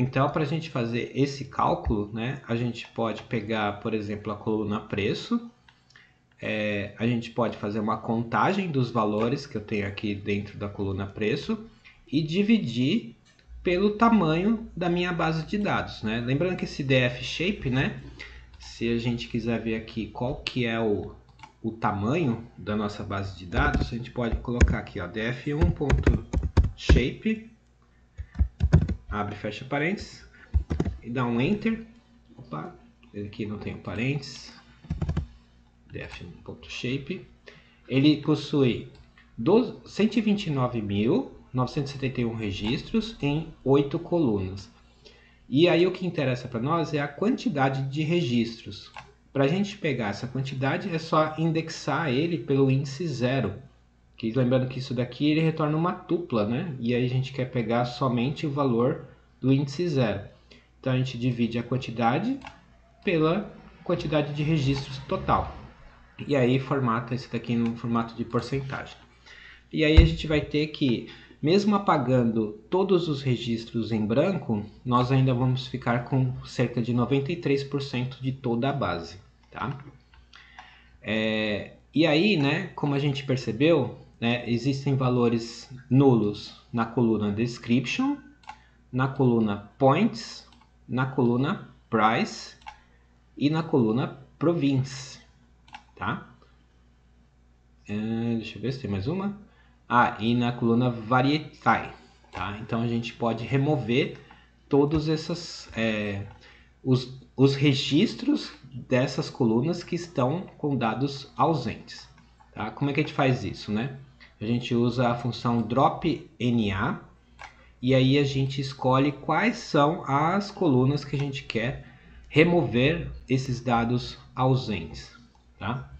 Então, para a gente fazer esse cálculo, né, a gente pode pegar, por exemplo, a coluna preço, é, a gente pode fazer uma contagem dos valores que eu tenho aqui dentro da coluna preço e dividir pelo tamanho da minha base de dados, né? Lembrando que esse df shape, né? Se a gente quiser ver aqui qual que é o, o tamanho da nossa base de dados, a gente pode colocar aqui, ó, df1.shape, abre e fecha parênteses, e dá um enter. Opa, aqui não tem parênteses df.shape, ele possui 129.971 registros em 8 colunas. E aí o que interessa para nós é a quantidade de registros. Para a gente pegar essa quantidade é só indexar ele pelo índice zero. Que, lembrando que isso daqui ele retorna uma tupla, né? E aí a gente quer pegar somente o valor do índice zero. Então a gente divide a quantidade pela quantidade de registros total e aí formata esse daqui no formato de porcentagem. E aí a gente vai ter que, mesmo apagando todos os registros em branco, nós ainda vamos ficar com cerca de 93% de toda a base, tá? É, e aí, né, como a gente percebeu, né, existem valores nulos na coluna description, na coluna points, na coluna price e na coluna province tá? É, deixa eu ver se tem mais uma. Ah, e na coluna Varietai, tá? Então a gente pode remover todos esses, é, os, os registros dessas colunas que estão com dados ausentes, tá? Como é que a gente faz isso, né? A gente usa a função drop NA e aí a gente escolhe quais são as colunas que a gente quer remover esses dados ausentes tá?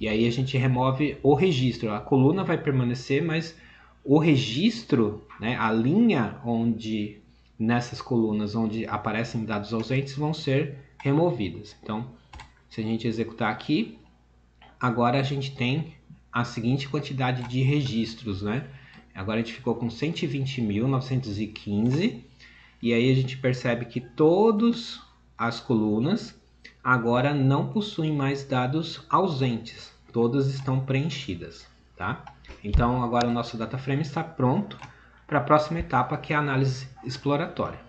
E aí a gente remove o registro. A coluna vai permanecer, mas o registro, né, a linha onde nessas colunas onde aparecem dados ausentes vão ser removidas. Então, se a gente executar aqui, agora a gente tem a seguinte quantidade de registros, né? Agora a gente ficou com 120.915 e aí a gente percebe que todas as colunas agora não possuem mais dados ausentes, todas estão preenchidas, tá? Então agora o nosso data frame está pronto para a próxima etapa que é a análise exploratória.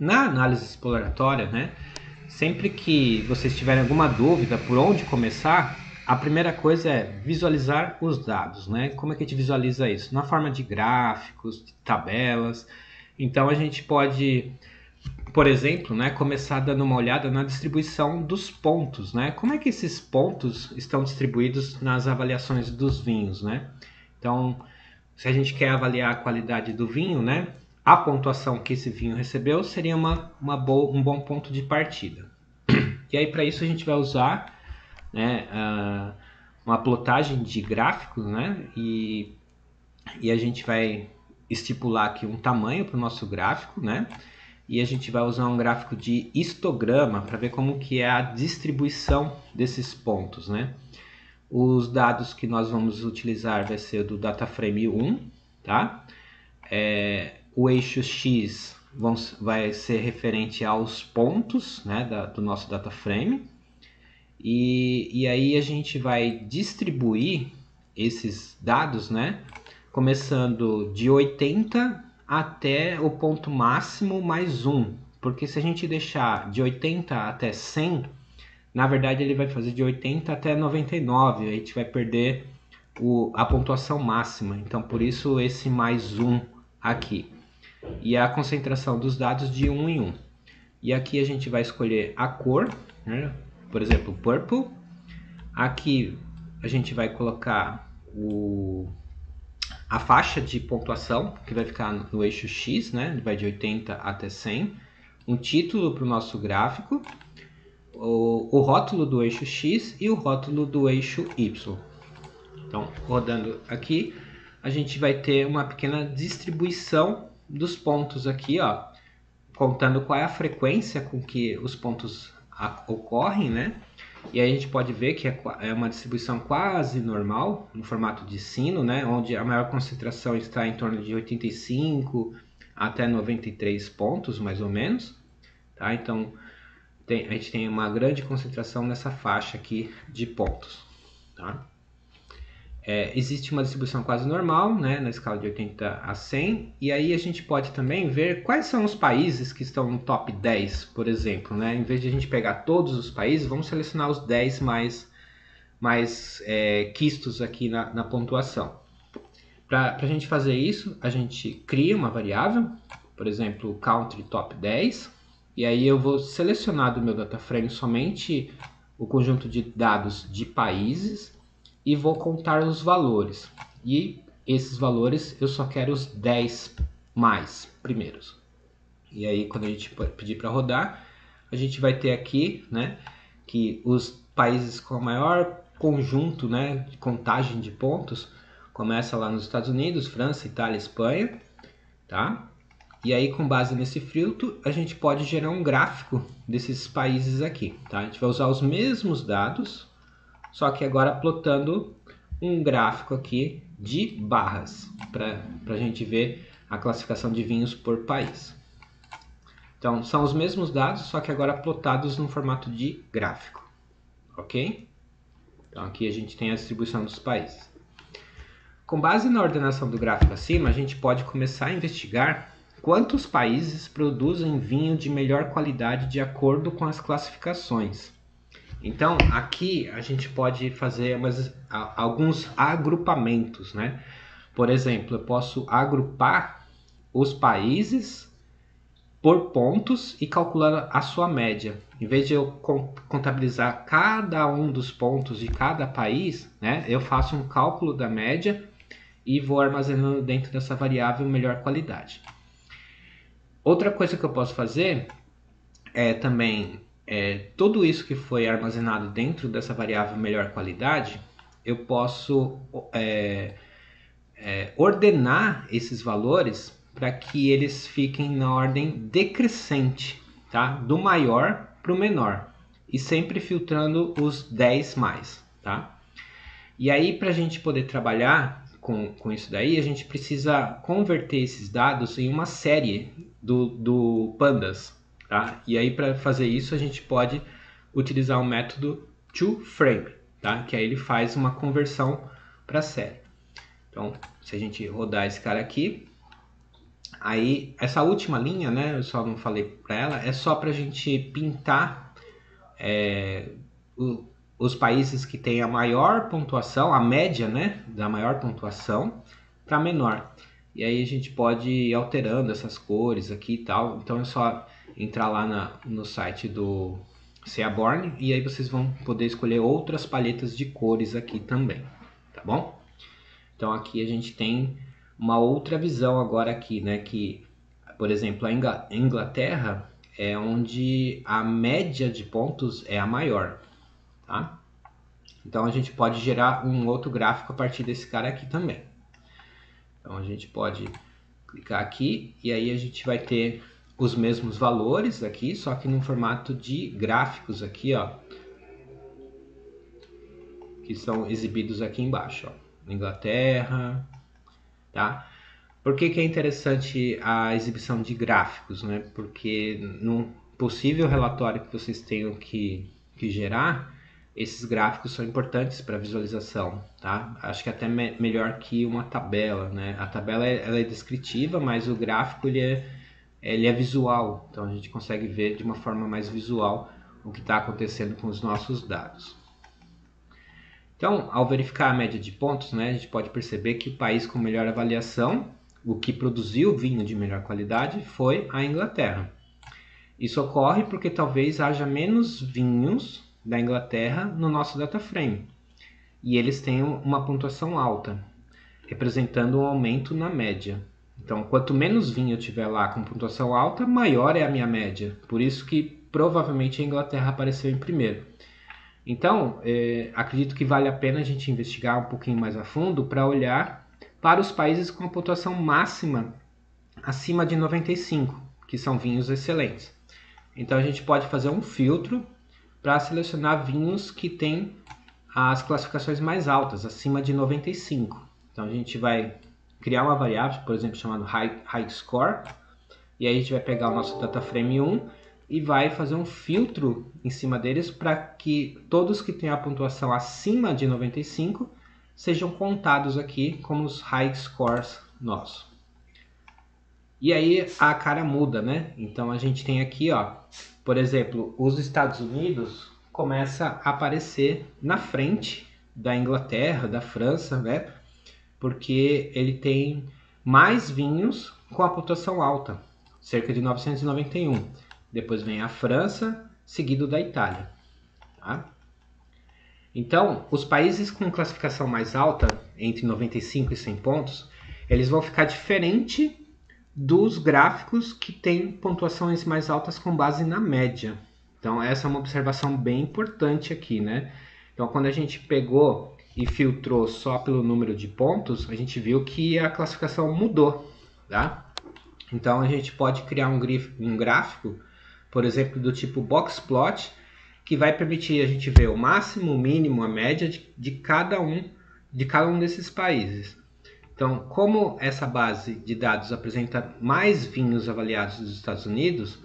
Na análise exploratória, né, sempre que vocês tiverem alguma dúvida por onde começar, a primeira coisa é visualizar os dados, né? Como é que a gente visualiza isso? Na forma de gráficos, de tabelas. Então a gente pode por exemplo, né, começar dando uma olhada na distribuição dos pontos, né? Como é que esses pontos estão distribuídos nas avaliações dos vinhos, né? Então, se a gente quer avaliar a qualidade do vinho, né, a pontuação que esse vinho recebeu seria uma, uma boa, um bom ponto de partida. E aí, para isso, a gente vai usar né, uh, uma plotagem de gráficos, né? E, e a gente vai estipular aqui um tamanho para o nosso gráfico, né? e a gente vai usar um gráfico de histograma para ver como que é a distribuição desses pontos, né? Os dados que nós vamos utilizar vai ser do DataFrame 1, tá? É, o eixo X vão, vai ser referente aos pontos né, da, do nosso DataFrame. E, e aí a gente vai distribuir esses dados, né? Começando de 80 até o ponto máximo mais 1. Porque se a gente deixar de 80 até 100, na verdade ele vai fazer de 80 até 99. A gente vai perder o, a pontuação máxima. Então por isso esse mais 1 aqui. E a concentração dos dados de 1 em 1. E aqui a gente vai escolher a cor, né? Por exemplo, purple. Aqui a gente vai colocar o a faixa de pontuação, que vai ficar no eixo X, né? vai de 80 até 100, um título para o nosso gráfico, o, o rótulo do eixo X e o rótulo do eixo Y. Então, rodando aqui, a gente vai ter uma pequena distribuição dos pontos aqui, ó, contando qual é a frequência com que os pontos ocorrem, né? E aí a gente pode ver que é, é uma distribuição quase normal, no formato de sino, né? onde a maior concentração está em torno de 85 até 93 pontos, mais ou menos. Tá? Então, tem, a gente tem uma grande concentração nessa faixa aqui de pontos. Tá? É, existe uma distribuição quase normal, né, na escala de 80 a 100, e aí a gente pode também ver quais são os países que estão no top 10, por exemplo. Né? Em vez de a gente pegar todos os países, vamos selecionar os 10 mais, mais é, quistos aqui na, na pontuação. Para a gente fazer isso, a gente cria uma variável, por exemplo, country top 10, e aí eu vou selecionar do meu data frame somente o conjunto de dados de países e vou contar os valores. E esses valores eu só quero os 10 mais primeiros. E aí quando a gente pedir para rodar, a gente vai ter aqui, né, que os países com maior conjunto, né, de contagem de pontos Começa lá nos Estados Unidos, França, Itália, Espanha, tá? E aí, com base nesse filtro, a gente pode gerar um gráfico desses países aqui, tá? A gente vai usar os mesmos dados, só que agora plotando um gráfico aqui de barras, para a gente ver a classificação de vinhos por país. Então, são os mesmos dados, só que agora plotados no formato de gráfico, ok? Então, aqui a gente tem a distribuição dos países. Com base na ordenação do gráfico acima, a gente pode começar a investigar quantos países produzem vinho de melhor qualidade de acordo com as classificações. Então, aqui a gente pode fazer umas, alguns agrupamentos, né? Por exemplo, eu posso agrupar os países por pontos e calcular a sua média. Em vez de eu contabilizar cada um dos pontos de cada país, né, eu faço um cálculo da média e vou armazenando dentro dessa variável melhor qualidade. Outra coisa que eu posso fazer é também é, tudo isso que foi armazenado dentro dessa variável melhor qualidade, eu posso é, é, ordenar esses valores para que eles fiquem na ordem decrescente, tá? do maior para o menor, e sempre filtrando os 10 mais. Tá? E aí, para a gente poder trabalhar com, com isso daí, a gente precisa converter esses dados em uma série do, do Pandas. Tá? E aí, para fazer isso, a gente pode utilizar o método toFrame, tá? que aí ele faz uma conversão para série. Então, se a gente rodar esse cara aqui, aí essa última linha, né, eu só não falei para ela, é só para a gente pintar é, o, os países que têm a maior pontuação, a média né, da maior pontuação, para menor. E aí a gente pode ir alterando essas cores aqui e tal. Então é só entrar lá na, no site do Seaborn e aí vocês vão poder escolher outras palhetas de cores aqui também, tá bom? Então aqui a gente tem uma outra visão agora aqui, né? Que, por exemplo, a Inglaterra é onde a média de pontos é a maior tá? Então a gente pode gerar um outro gráfico a partir desse cara aqui também. Então a gente pode clicar aqui e aí a gente vai ter os mesmos valores aqui, só que no formato de gráficos aqui, ó, que são exibidos aqui embaixo, ó. Inglaterra, tá? Por que, que é interessante a exibição de gráficos, né? Porque no possível relatório que vocês tenham que, que gerar, esses gráficos são importantes para visualização, tá? Acho que até me melhor que uma tabela, né? A tabela é, ela é descritiva, mas o gráfico ele é, ele é visual, então a gente consegue ver de uma forma mais visual o que está acontecendo com os nossos dados. Então, ao verificar a média de pontos, né, a gente pode perceber que o país com melhor avaliação, o que produziu vinho de melhor qualidade, foi a Inglaterra. Isso ocorre porque talvez haja menos vinhos da Inglaterra no nosso data frame. E eles têm uma pontuação alta, representando um aumento na média. Então, quanto menos vinho eu tiver lá com pontuação alta, maior é a minha média. Por isso que provavelmente a Inglaterra apareceu em primeiro. Então, é, acredito que vale a pena a gente investigar um pouquinho mais a fundo para olhar para os países com a pontuação máxima acima de 95, que são vinhos excelentes. Então, a gente pode fazer um filtro para selecionar vinhos que têm as classificações mais altas, acima de 95. Então a gente vai criar uma variável, por exemplo, chamada high, high score, E aí a gente vai pegar o nosso data frame 1 e vai fazer um filtro em cima deles para que todos que têm a pontuação acima de 95 sejam contados aqui como os high scores nossos. E aí a cara muda, né? Então a gente tem aqui, ó, por exemplo, os Estados Unidos começa a aparecer na frente da Inglaterra, da França, né? Porque ele tem mais vinhos com a pontuação alta, cerca de 991. Depois vem a França, seguido da Itália. Tá? Então, os países com classificação mais alta, entre 95 e 100 pontos, eles vão ficar diferente dos gráficos que têm pontuações mais altas com base na média. Então, essa é uma observação bem importante aqui, né? Então, quando a gente pegou e filtrou só pelo número de pontos, a gente viu que a classificação mudou, tá? Então, a gente pode criar um, um gráfico, por exemplo, do tipo box plot, que vai permitir a gente ver o máximo, o mínimo, a média de, de cada um de cada um desses países. Então, como essa base de dados apresenta mais vinhos avaliados dos Estados Unidos,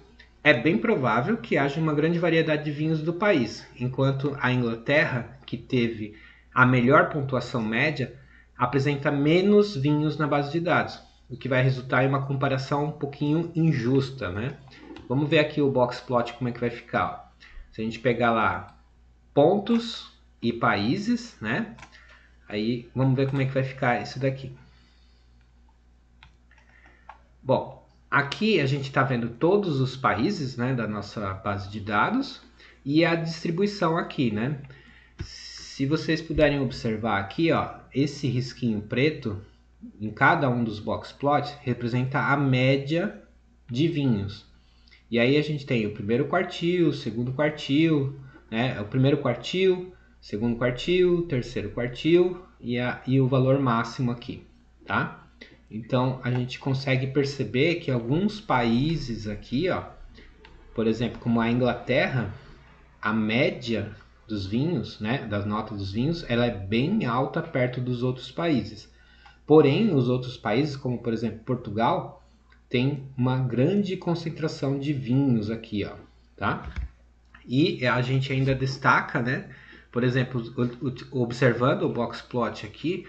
é bem provável que haja uma grande variedade de vinhos do país, enquanto a Inglaterra, que teve a melhor pontuação média, apresenta menos vinhos na base de dados, o que vai resultar em uma comparação um pouquinho injusta, né? Vamos ver aqui o box plot como é que vai ficar. Se a gente pegar lá pontos e países, né? Aí vamos ver como é que vai ficar isso daqui. Bom, Aqui a gente está vendo todos os países né, da nossa base de dados e a distribuição aqui, né? Se vocês puderem observar aqui, ó, esse risquinho preto em cada um dos box plots representa a média de vinhos. E aí a gente tem o primeiro quartil, o segundo quartil, né? O primeiro quartil, segundo quartil, terceiro quartil e, a, e o valor máximo aqui, tá? Então a gente consegue perceber que alguns países aqui, ó, por exemplo, como a Inglaterra, a média dos vinhos, né, das notas dos vinhos, ela é bem alta perto dos outros países. Porém, os outros países, como por exemplo Portugal, tem uma grande concentração de vinhos aqui, ó, tá? E a gente ainda destaca, né? Por exemplo, observando o box plot aqui,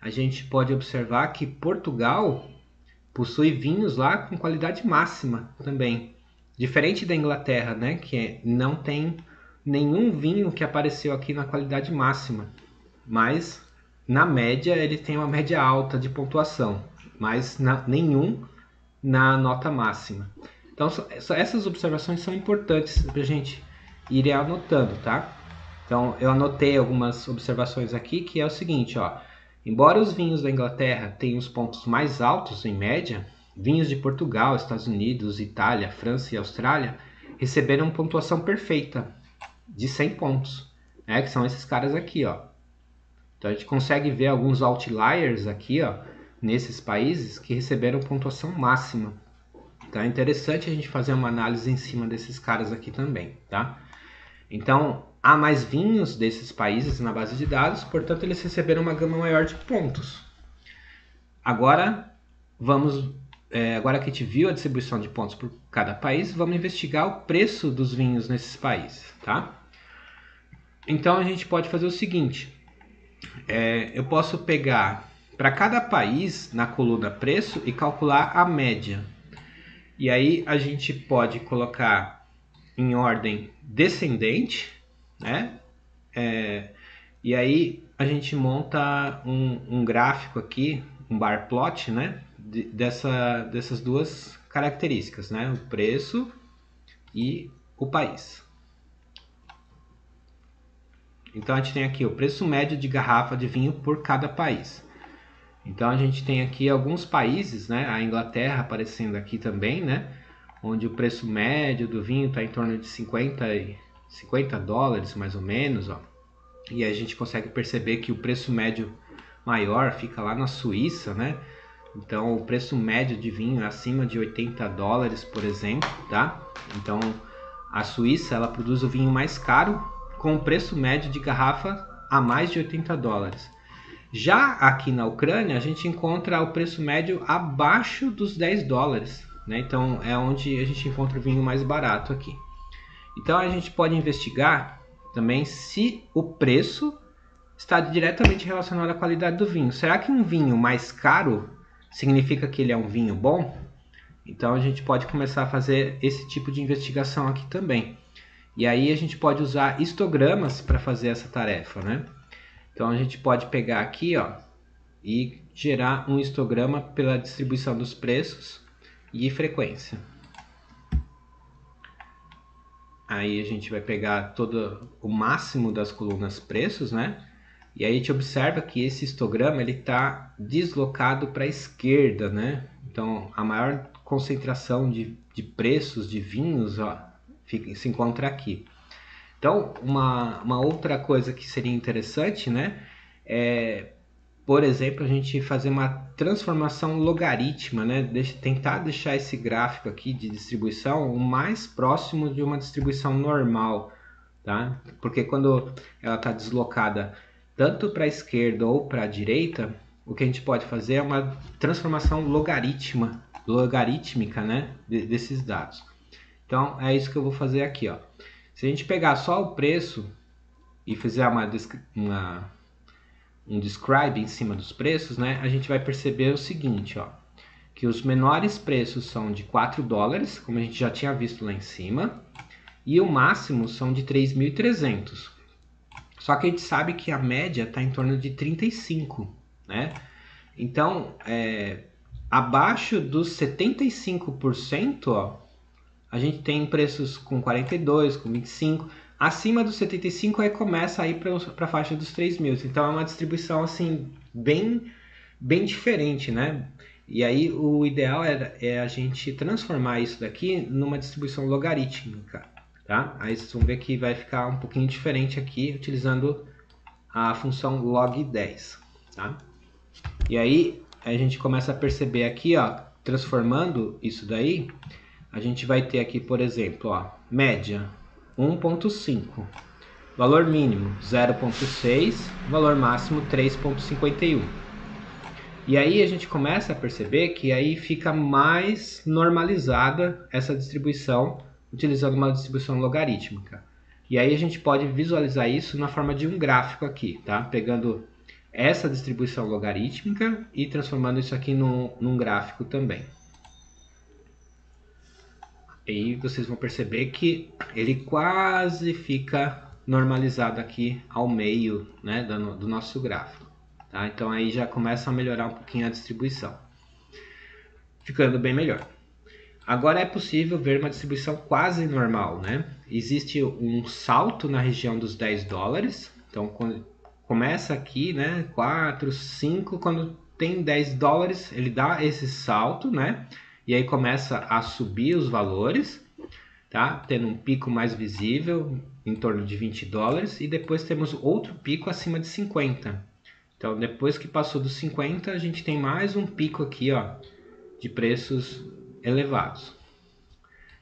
a gente pode observar que Portugal possui vinhos lá com qualidade máxima também. Diferente da Inglaterra, né, que não tem nenhum vinho que apareceu aqui na qualidade máxima, mas na média ele tem uma média alta de pontuação, mas na, nenhum na nota máxima. Então essas observações são importantes para a gente ir anotando, tá? Então eu anotei algumas observações aqui que é o seguinte, ó. Embora os vinhos da Inglaterra tenham os pontos mais altos em média, vinhos de Portugal, Estados Unidos, Itália, França e Austrália receberam pontuação perfeita de 100 pontos, né? que são esses caras aqui, ó. Então a gente consegue ver alguns outliers aqui, ó, nesses países que receberam pontuação máxima. Então é interessante a gente fazer uma análise em cima desses caras aqui também, tá? Então, há mais vinhos desses países na base de dados, portanto, eles receberam uma gama maior de pontos. Agora, vamos. É, agora que a gente viu a distribuição de pontos por cada país, vamos investigar o preço dos vinhos nesses países, tá? Então a gente pode fazer o seguinte: é, eu posso pegar para cada país na coluna preço e calcular a média. E aí a gente pode colocar em ordem descendente, né? É, e aí a gente monta um, um, gráfico aqui, um bar plot, né? De, dessa, dessas duas características, né? O preço e o país. Então a gente tem aqui o preço médio de garrafa de vinho por cada país. Então a gente tem aqui alguns países, né? A Inglaterra aparecendo aqui também, né? Onde o preço médio do vinho está em torno de 50 e 50 dólares mais ou menos, ó. E a gente consegue perceber que o preço médio maior fica lá na Suíça, né? Então o preço médio de vinho é acima de 80 dólares, por exemplo, tá? Então a Suíça ela produz o vinho mais caro com o preço médio de garrafa a mais de 80 dólares. Já aqui na Ucrânia a gente encontra o preço médio abaixo dos 10 dólares, né? Então é onde a gente encontra o vinho mais barato aqui. Então a gente pode investigar também se o preço está diretamente relacionado à qualidade do vinho. Será que um vinho mais caro significa que ele é um vinho bom? Então a gente pode começar a fazer esse tipo de investigação aqui também. E aí a gente pode usar histogramas para fazer essa tarefa, né? Então a gente pode pegar aqui, ó, e gerar um histograma pela distribuição dos preços e frequência. Aí a gente vai pegar todo o máximo das colunas preços, né? E aí a gente observa que esse histograma ele está deslocado para a esquerda, né? Então a maior concentração de, de preços de vinhos, ó, fica, se encontra aqui. Então, uma, uma outra coisa que seria interessante, né, é, por exemplo, a gente fazer uma transformação logarítmica, né, Deixa, tentar deixar esse gráfico aqui de distribuição o mais próximo de uma distribuição normal, tá? Porque quando ela está deslocada tanto para a esquerda ou para a direita, o que a gente pode fazer é uma transformação logarítmica, logarítmica, né, desses dados. Então é isso que eu vou fazer aqui, ó. Se a gente pegar só o preço e fizer uma, uma, um describe em cima dos preços, né, a gente vai perceber o seguinte, ó, que os menores preços são de 4 dólares, como a gente já tinha visto lá em cima, e o máximo são de 3.300. Só que a gente sabe que a média está em torno de 35, né? Então, é, abaixo dos 75%, ó, a gente tem preços com 42, com 25. Acima dos 75 aí começa a ir para a faixa dos 3 mil. Então é uma distribuição assim bem, bem diferente, né? E aí o ideal é, é a gente transformar isso daqui numa distribuição logarítmica, tá? Aí vocês vão ver que vai ficar um pouquinho diferente aqui utilizando a função log10, tá? E aí a gente começa a perceber aqui, ó, transformando isso daí, a gente vai ter aqui, por exemplo, ó, média 1.5, valor mínimo 0.6, valor máximo 3.51. E aí a gente começa a perceber que aí fica mais normalizada essa distribuição utilizando uma distribuição logarítmica. E aí a gente pode visualizar isso na forma de um gráfico aqui, tá? Pegando essa distribuição logarítmica e transformando isso aqui num, num gráfico também. E vocês vão perceber que ele quase fica normalizado aqui ao meio né, do, do nosso gráfico. Tá? Então aí já começa a melhorar um pouquinho a distribuição, ficando bem melhor. Agora é possível ver uma distribuição quase normal, né? Existe um salto na região dos 10 dólares, então começa aqui, né, 4, 5, quando tem 10 dólares, ele dá esse salto, né? e aí começa a subir os valores, tá? Tendo um pico mais visível em torno de 20 dólares e depois temos outro pico acima de 50. Então, depois que passou dos 50, a gente tem mais um pico aqui, ó, de preços elevados.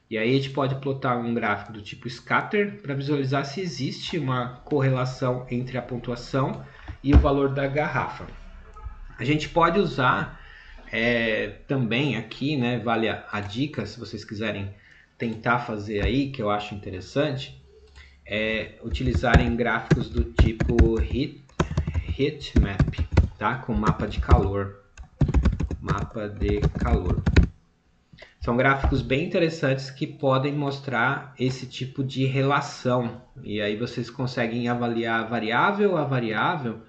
E aí a gente pode plotar um gráfico do tipo scatter para visualizar se existe uma correlação entre a pontuação e o valor da garrafa. A gente pode usar é, também aqui, né, vale a, a, dica, se vocês quiserem tentar fazer aí, que eu acho interessante, é utilizarem gráficos do tipo heat, heat map, tá? Com mapa de calor. Mapa de calor. São gráficos bem interessantes que podem mostrar esse tipo de relação. E aí vocês conseguem avaliar variável a variável,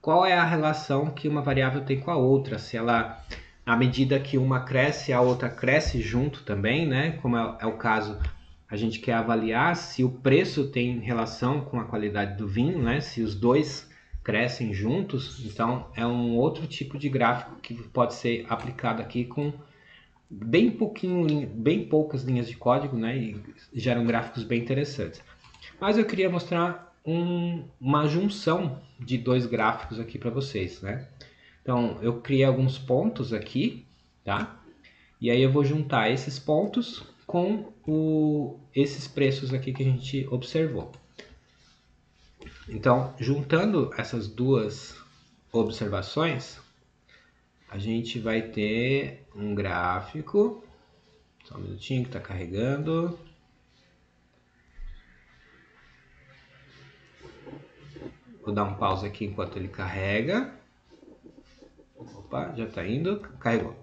qual é a relação que uma variável tem com a outra, se ela à medida que uma cresce, a outra cresce junto também, né? Como é, é, o caso, a gente quer avaliar se o preço tem relação com a qualidade do vinho, né? Se os dois crescem juntos, então é um outro tipo de gráfico que pode ser aplicado aqui com bem pouquinho, bem poucas linhas de código, né? E geram gráficos bem interessantes. Mas eu queria mostrar um, uma junção de dois gráficos aqui para vocês, né? Então, eu criei alguns pontos aqui, tá? E aí eu vou juntar esses pontos com o, esses preços aqui que a gente observou. Então, juntando essas duas observações, a gente vai ter um gráfico Só um minutinho que está carregando. Vou dar um pause aqui enquanto ele carrega. Opa, já está indo. Carregou.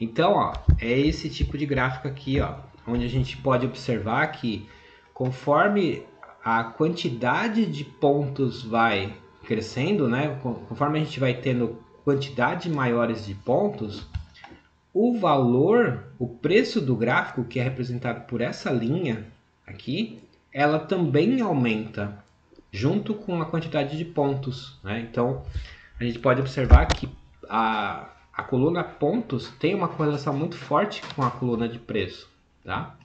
Então, ó, é esse tipo de gráfico aqui, ó, onde a gente pode observar que conforme a quantidade de pontos vai crescendo, né, conforme a gente vai tendo quantidade maiores de pontos, o valor, o preço do gráfico, que é representado por essa linha aqui, ela também aumenta junto com a quantidade de pontos. Né? Então, a gente pode observar que a, a coluna pontos tem uma correlação muito forte com a coluna de preço, tá?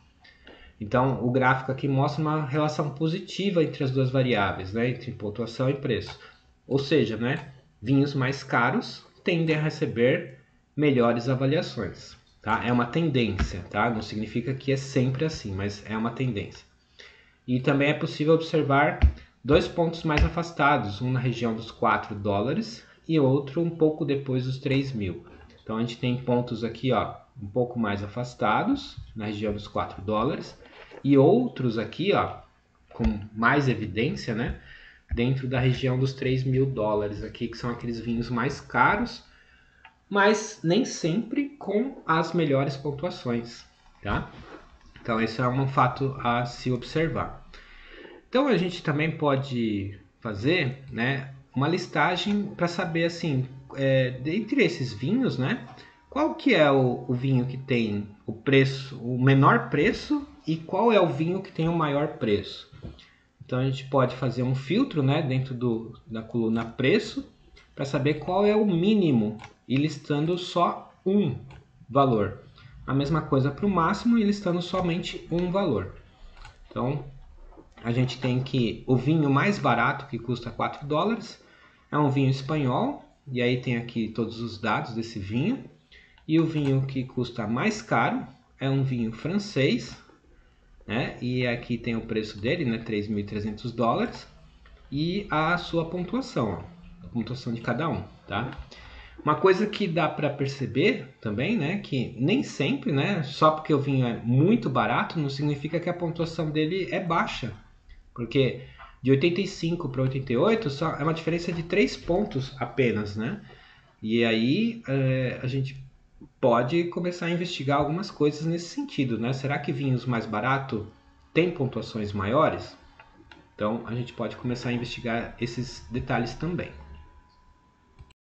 Então, o gráfico aqui mostra uma relação positiva entre as duas variáveis, né? entre pontuação e preço. Ou seja, né? vinhos mais caros tendem a receber melhores avaliações. Tá? É uma tendência, tá? não significa que é sempre assim, mas é uma tendência. E também é possível observar dois pontos mais afastados, um na região dos 4 dólares e outro um pouco depois dos 3 mil. Então a gente tem pontos aqui ó, um pouco mais afastados, na região dos 4 dólares, e outros aqui ó, com mais evidência, né, dentro da região dos 3 mil dólares aqui, que são aqueles vinhos mais caros, mas nem sempre com as melhores pontuações, tá? Então esse é um fato a se observar. Então a gente também pode fazer, né, uma listagem para saber assim, é, dentre esses vinhos, né? Qual que é o, o, vinho que tem o preço, o menor preço e qual é o vinho que tem o maior preço? Então a gente pode fazer um filtro, né, dentro do, da coluna preço para saber qual é o mínimo e listando só um valor. A mesma coisa para o máximo e listando somente um valor. Então a gente tem que o vinho mais barato que custa 4 dólares é um vinho espanhol, e aí tem aqui todos os dados desse vinho. E o vinho que custa mais caro é um vinho francês, né? E aqui tem o preço dele, né? 3.300 dólares. E a sua pontuação, ó, a pontuação de cada um, tá? Uma coisa que dá para perceber também, né, que nem sempre, né, só porque o vinho é muito barato, não significa que a pontuação dele é baixa. Porque de 85 para 88 só é uma diferença de 3 pontos apenas, né? E aí é, a gente pode começar a investigar algumas coisas nesse sentido, né? Será que vinhos mais baratos têm pontuações maiores? Então a gente pode começar a investigar esses detalhes também.